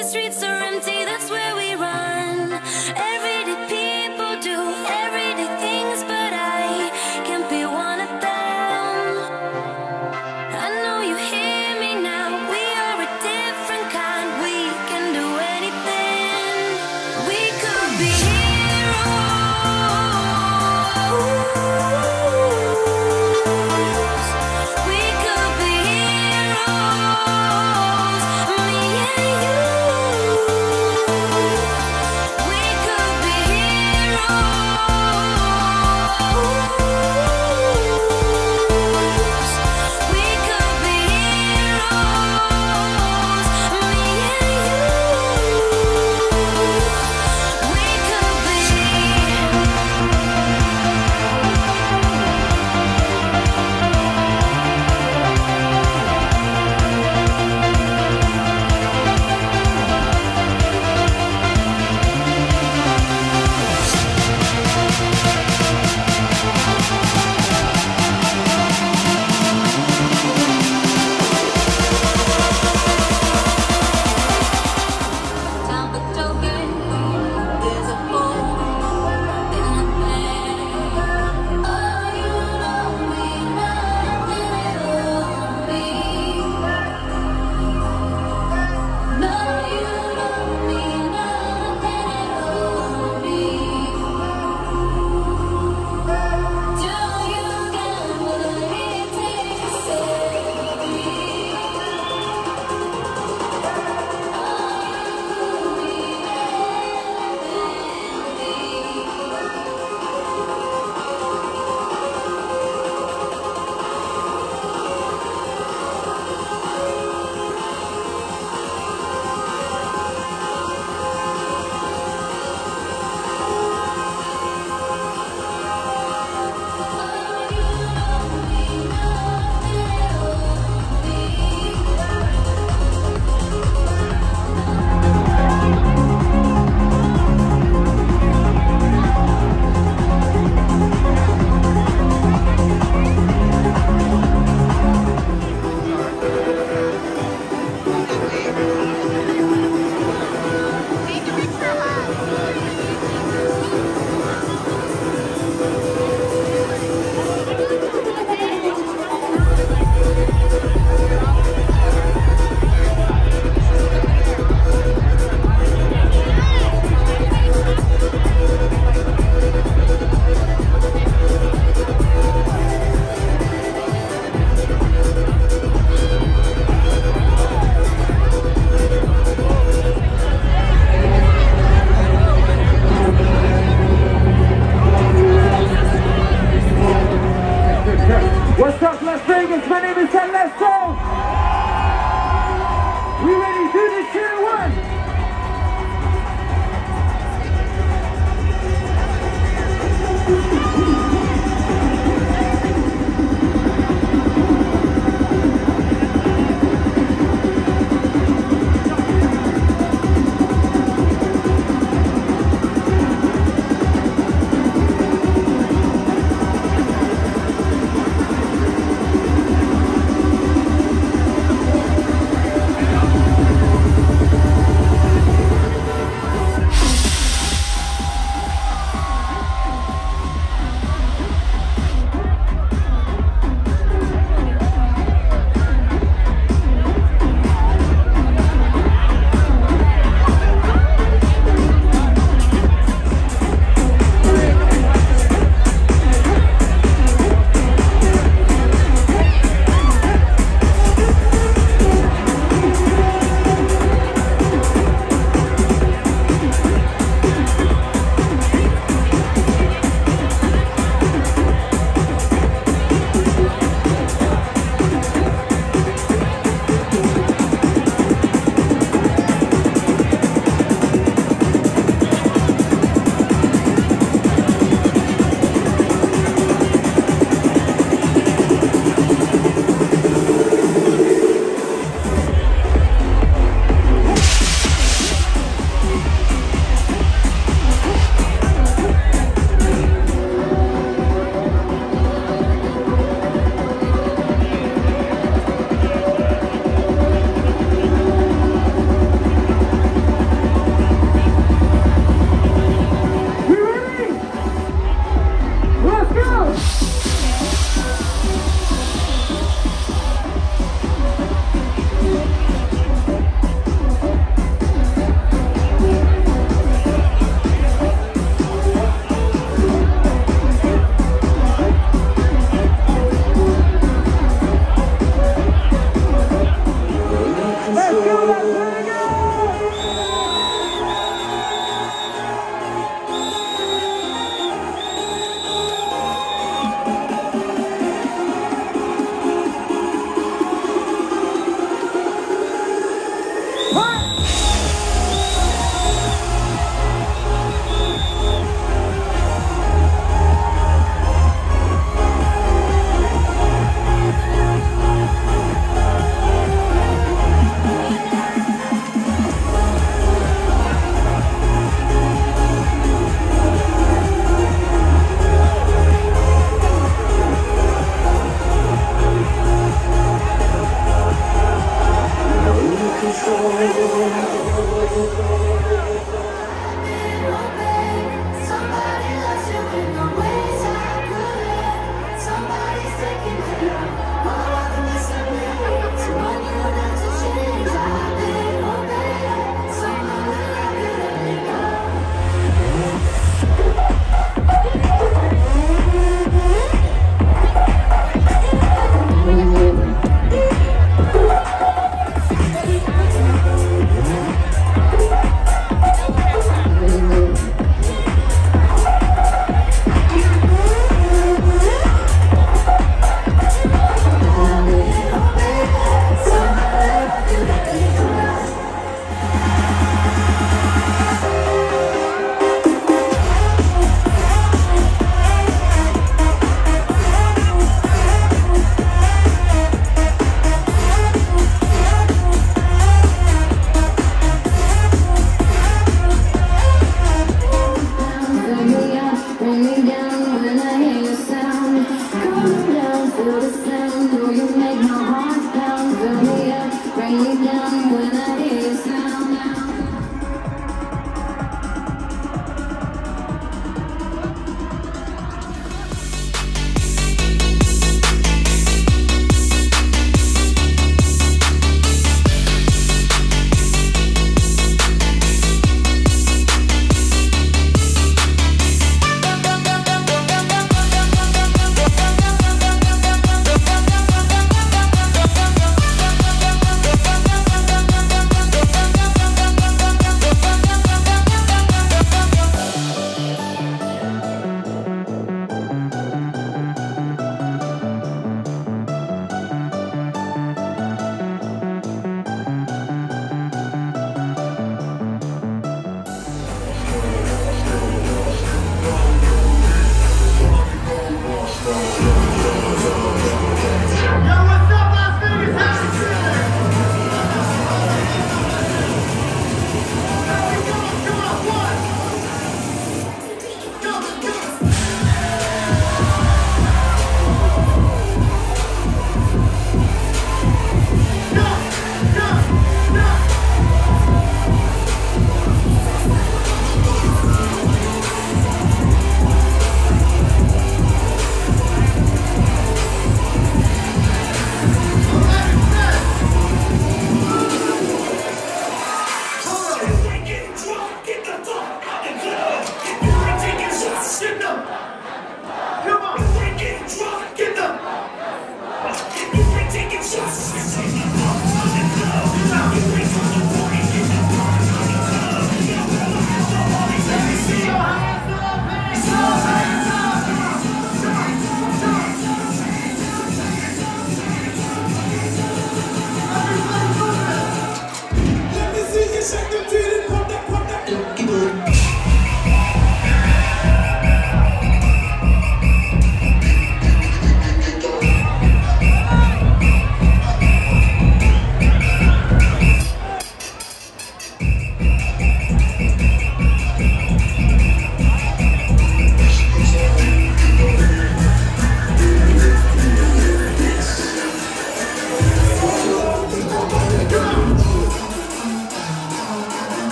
The streets are empty, that's where second. to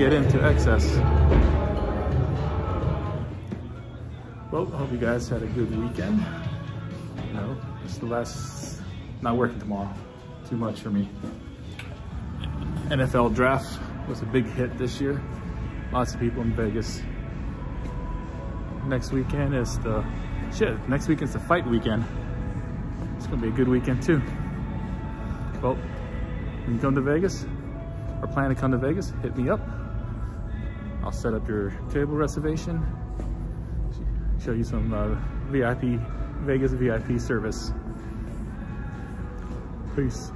get into XS. Well, hope you guys had a good weekend. You know, it's the last, not working tomorrow. Too much for me. NFL draft was a big hit this year. Lots of people in Vegas. Next weekend is the, shit, next weekend's the fight weekend. It's gonna be a good weekend too. Well, when you come to Vegas, or plan to come to Vegas, hit me up. I'll set up your table reservation, show you some uh, VIP, Vegas VIP service. Peace.